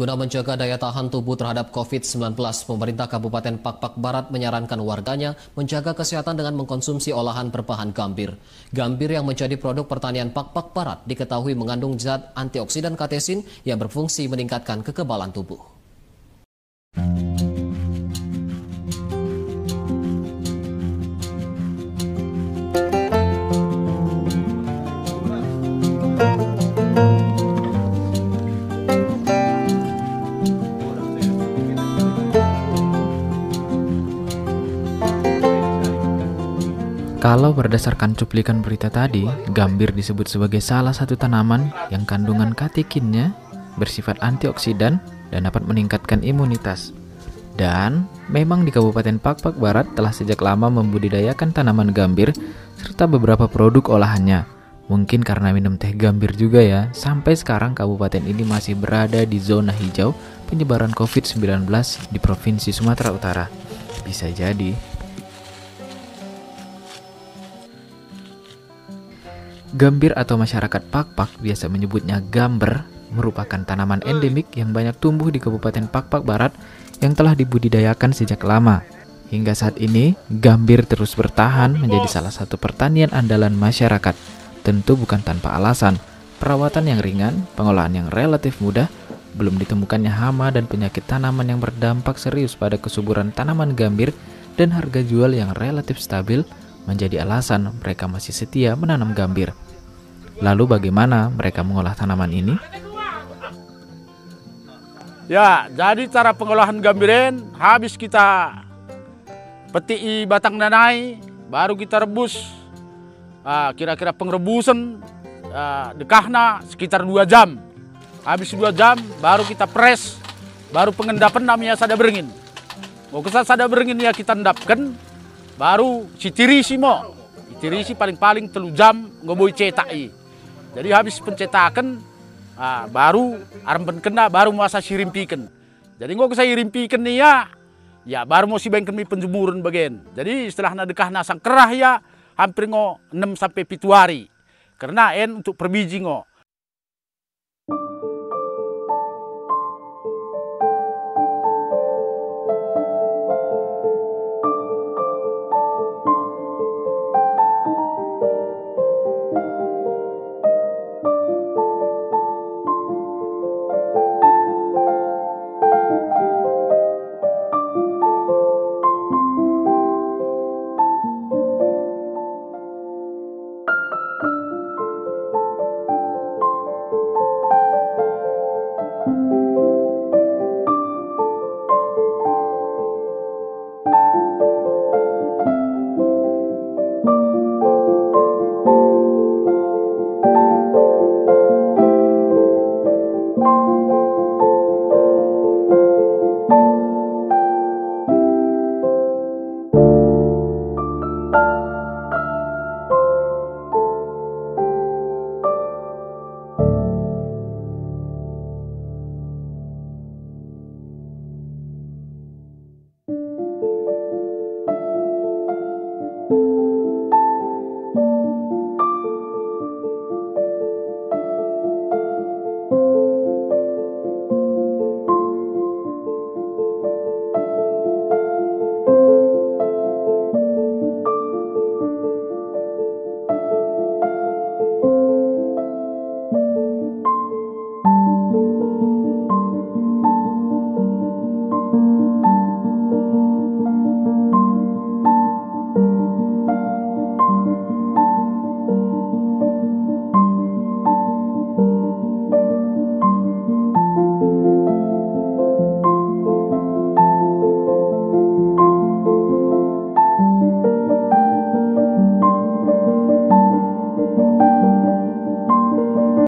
Guna menjaga daya tahan tubuh terhadap COVID-19, pemerintah Kabupaten Pakpak Barat menyarankan warganya menjaga kesehatan dengan mengkonsumsi olahan berbahan gambir. Gambir yang menjadi produk pertanian Pakpak Barat diketahui mengandung zat antioksidan katesin yang berfungsi meningkatkan kekebalan tubuh. Kalau berdasarkan cuplikan berita tadi, gambir disebut sebagai salah satu tanaman yang kandungan katekinnya bersifat antioksidan dan dapat meningkatkan imunitas. Dan memang di Kabupaten Pakpak Barat telah sejak lama membudidayakan tanaman gambir serta beberapa produk olahannya. Mungkin karena minum teh gambir juga ya, sampai sekarang kabupaten ini masih berada di zona hijau penyebaran COVID-19 di Provinsi Sumatera Utara. Bisa jadi Gambir atau masyarakat Pakpak biasa menyebutnya gamber merupakan tanaman endemik yang banyak tumbuh di Kabupaten Pakpak Barat yang telah dibudidayakan sejak lama. Hingga saat ini, gambir terus bertahan menjadi salah satu pertanian andalan masyarakat. Tentu bukan tanpa alasan. Perawatan yang ringan, pengolahan yang relatif mudah, belum ditemukannya hama dan penyakit tanaman yang berdampak serius pada kesuburan tanaman gambir dan harga jual yang relatif stabil menjadi alasan mereka masih setia menanam gambir. Lalu bagaimana mereka mengolah tanaman ini? Ya, jadi cara pengolahan gambiren habis kita peti batang nanai, baru kita rebus. Ah, kira-kira pengrebusan uh, dekahna sekitar dua jam. Habis dua jam, baru kita press, baru pengendapan namanya sada beringin. Mau kesal sada beringin ya kita endapkan, baru si tirisi mo. Tirisi paling-paling telu jam ngoboi cetai jadi habis pencetakan ah, baru arem kena baru masa sirimpikan jadi nggak saya rimpikan nih ya ya baru mau si bengken mi penjemuran bagian. Jadi setelah nadekah nasang kerah ya hampir ngo 6 sampai pitu hari. Karena en untuk perbiji ngo